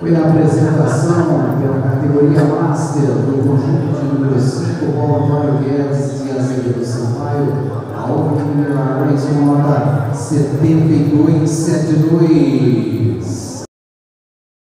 Foi a apresentação pela categoria Master do conjunto de número 5, Paulo Antônio Guedes e Azevedo Sampaio, a Alvin Guimarães noite, nota 7272.